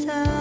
inside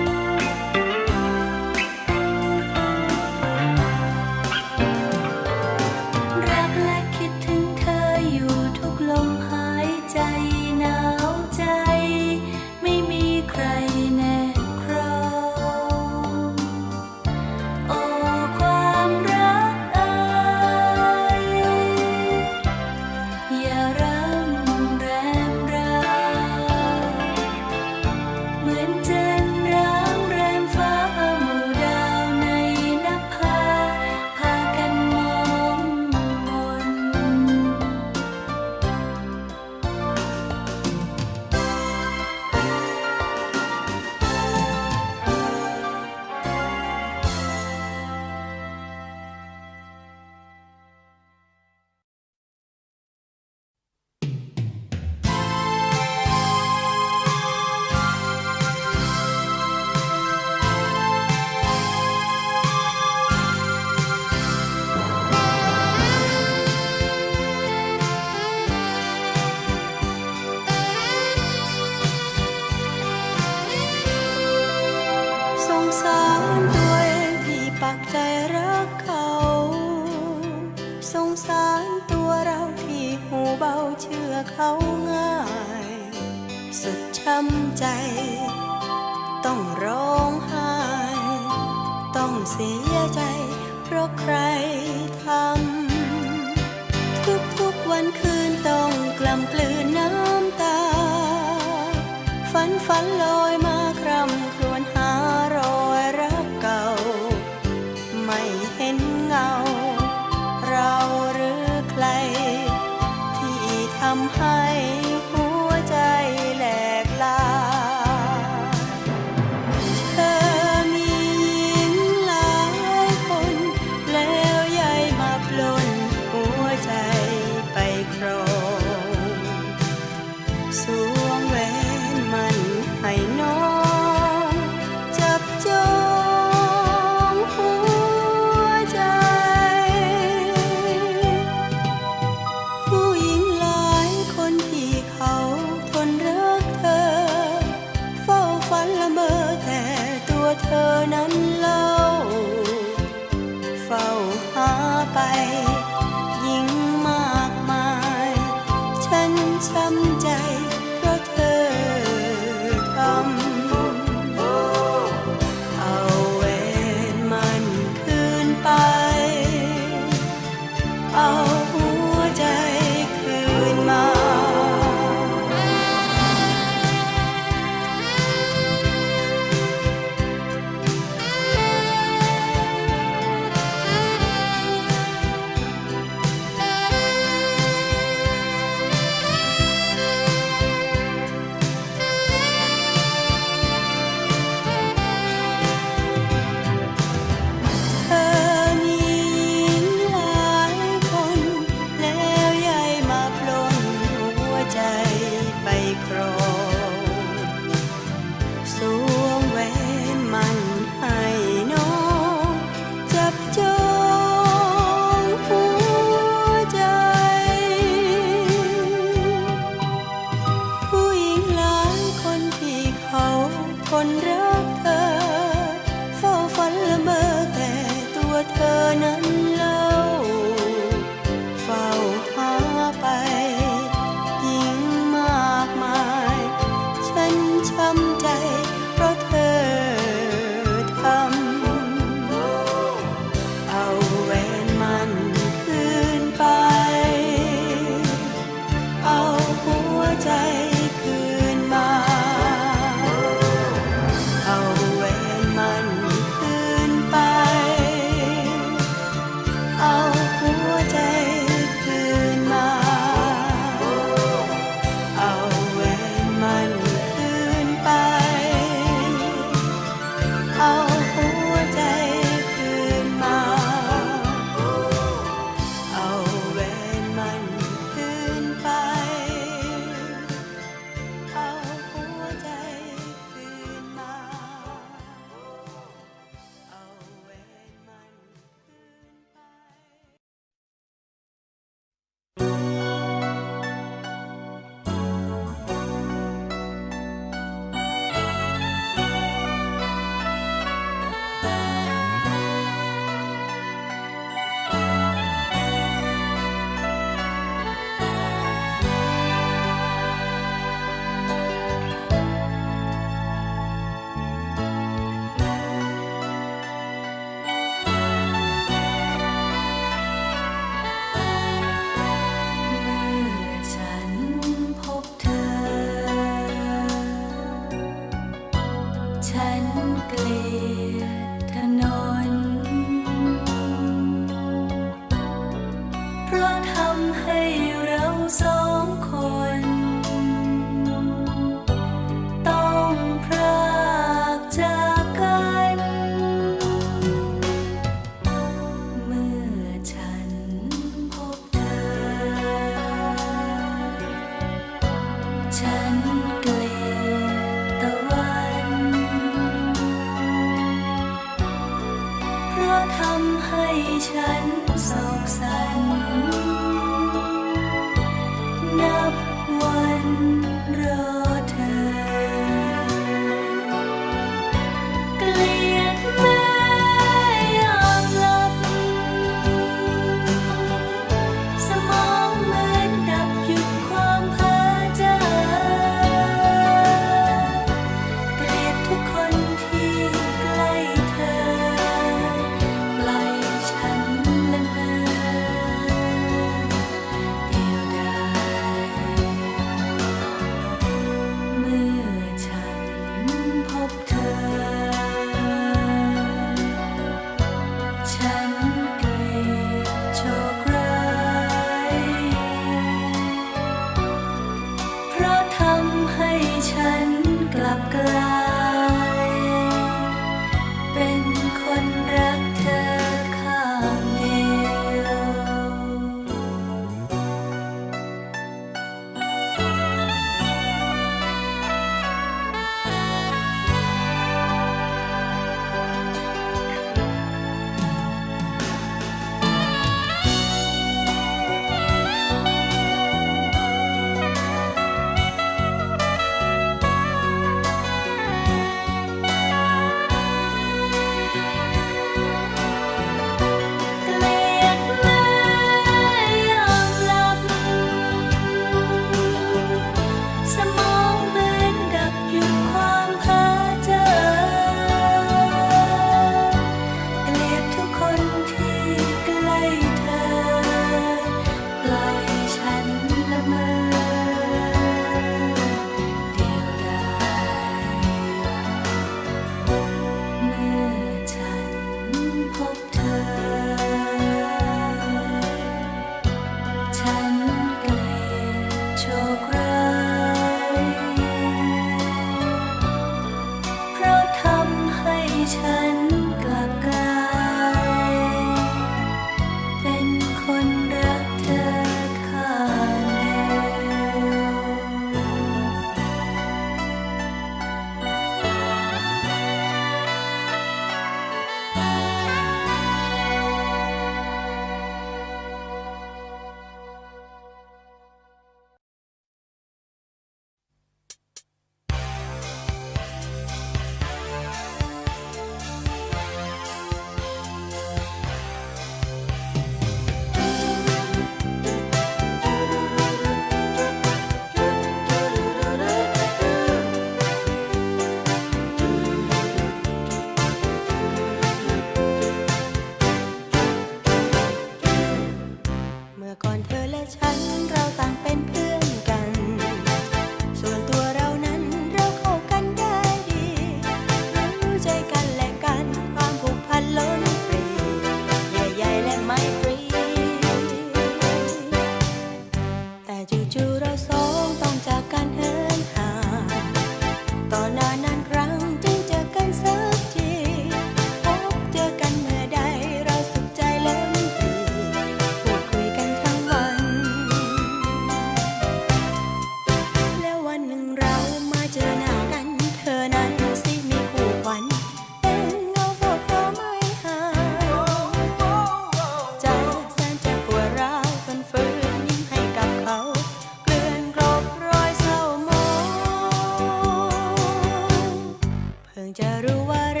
จะรู้ว่า